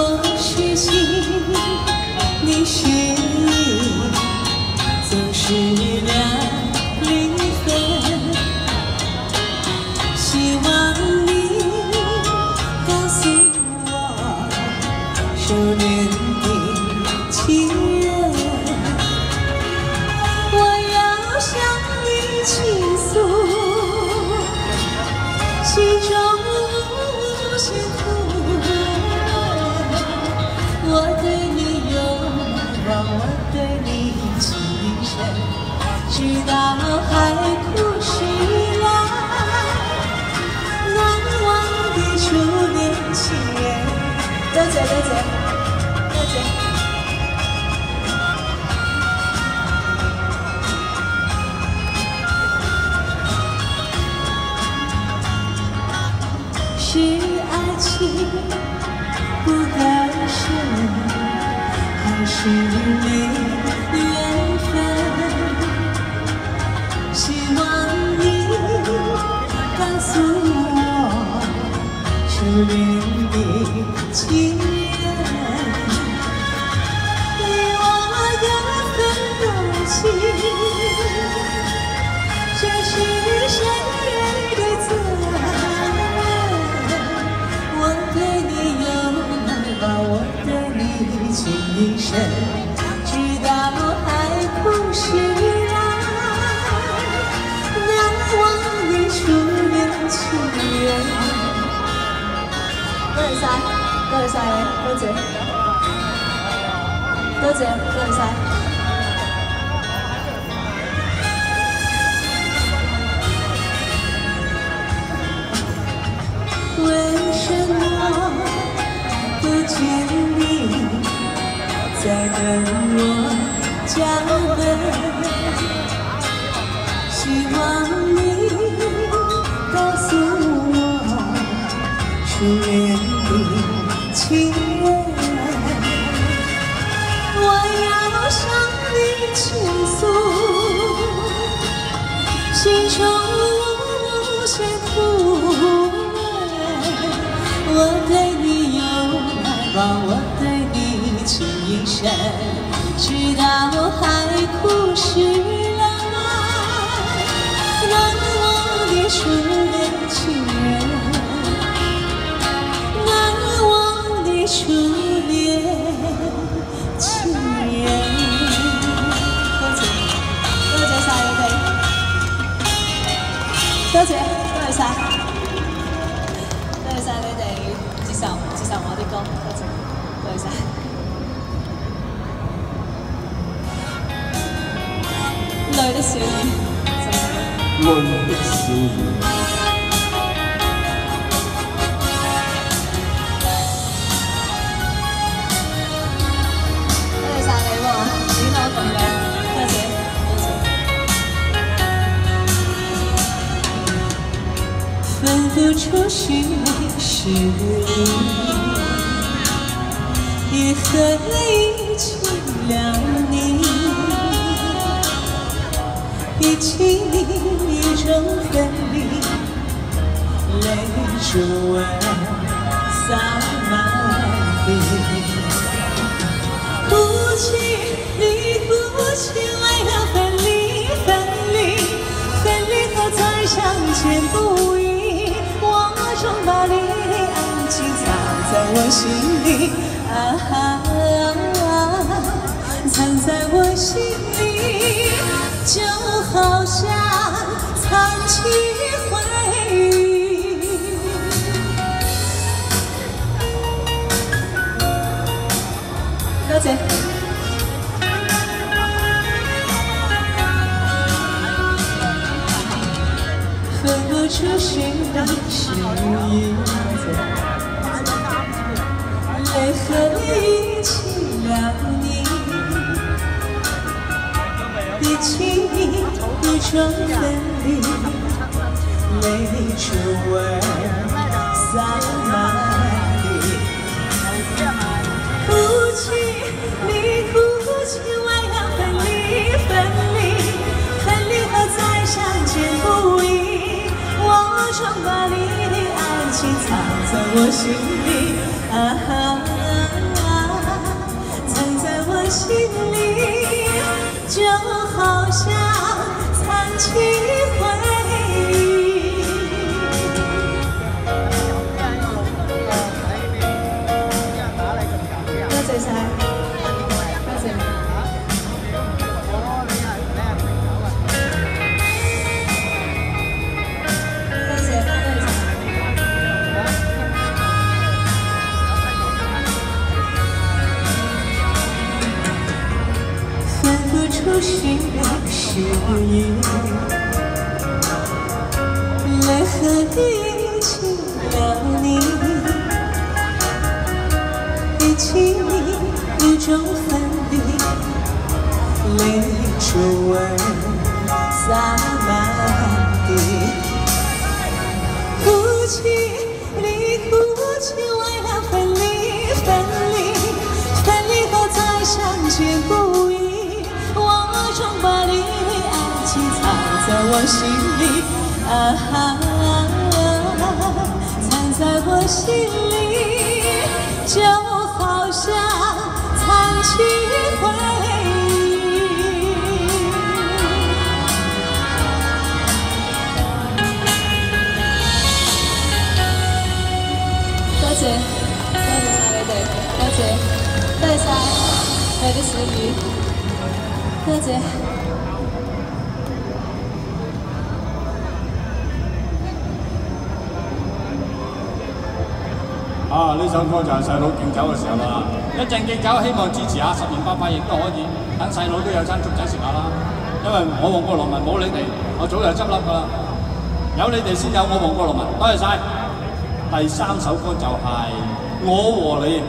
我是心，你是意，总是两离分。希望你告诉我，收是没缘分？希望你告诉我，多谢晒，多谢晒，多谢，多谢，多谢。在等我腳本？希望你告诉我，初恋的情人，我要向你倾诉心中无限苦闷。我对你有愛望，我深，直到海枯石爛。难忘的初恋情人，难忘的初恋情人。多謝，多謝晒你哋，多謝，多謝晒，多謝晒你哋接受接受我啲歌，多謝，多謝晒。淚的少年，謝謝你。淚的少年。多謝晒你。喎，點我咁嘅，多謝多謝。分不出是悲是喜，也和你。情了一起一种分离，泪珠儿洒满地。哭泣，你哭泣，为了分离，分离，分离后再相见不易。我终把你爱情藏在我心里，啊，藏分不出是悲是喜，泪和你情了你，一起一种分离，泪珠儿洒满心藏在我心里，啊哈啊，藏在我心里，就好像藏起。有种分离，泪珠儿洒满地。哭泣，你哭泣，为了分离，分离，分离后再相见不易。我终把你爱情藏在我心里，啊哈，藏在我心里，就好像藏起回忆。多谢，多谢晒你哋，多谢，多谢晒我啲小雨，多谢。啊！呢首歌就係細佬敬酒嘅時候啦。一陣敬酒，希望支持下十年八塊，亦都可以等細佬都有餐粥仔食下啦。因為我旺角羅文冇你哋，我早就執笠噶啦。有你哋先有我旺角羅文，多謝晒。第三首歌就係、我和你，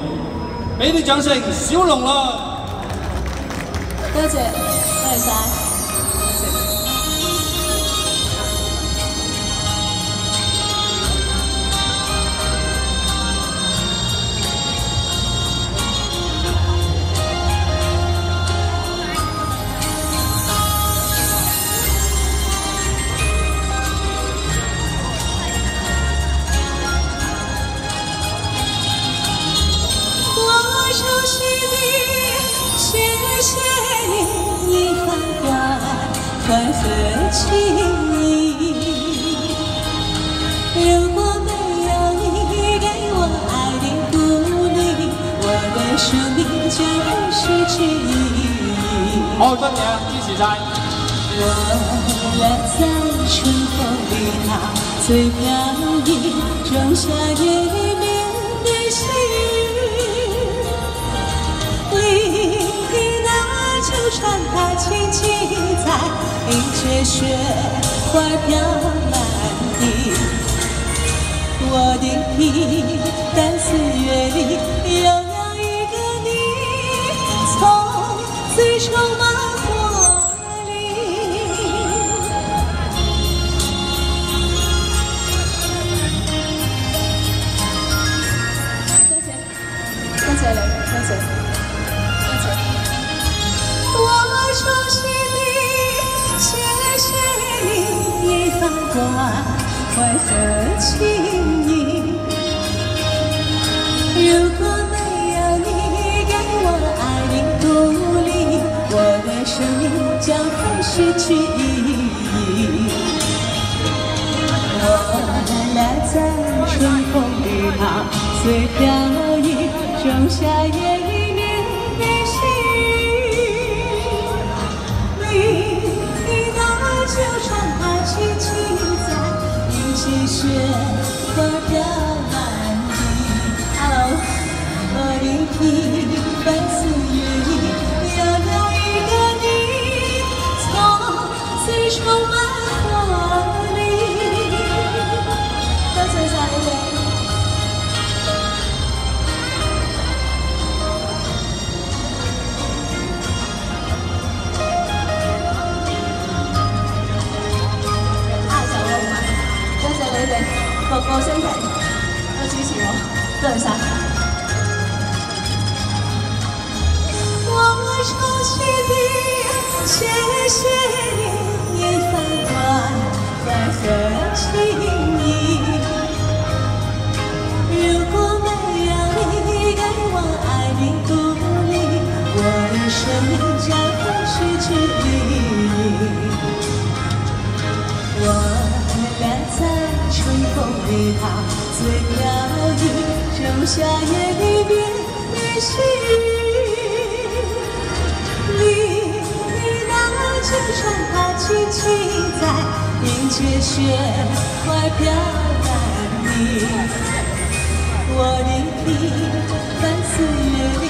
俾啲掌聲，小龍啦！多謝，多謝晒，怀和情谊。如果没有你给我爱的鼓励，我的生命将会失去意义。好，多謝啊，支持晒。我俩在春风里淌，最飘逸，仲夏夜里那秋船，它轻轻在迎着雪花飘满地。我的平淡岁月里关怀和情意。如果没有你给我爱的鼓励，我的生命将会失去意义。我俩在春風裡淌，隨飄逸，仲夏夜個個星期都支持我，多謝晒。我熟悉你，謝謝你一番關懷和情誼。如果沒有你給我愛的鼓勵，我的生命好，最摇曳，仲夏夜里面的细雨。你你那轻船它轻轻在迎接雪花飘来你，我的平凡岁月里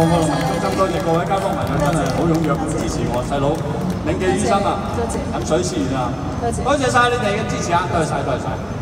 啊！我我我衷心多謝各位街坊朋友，真係好踴躍咁支持我細佬，銘記於心啊！飲水思源啊！多謝多謝晒你哋嘅支持啊！多謝晒，多謝晒。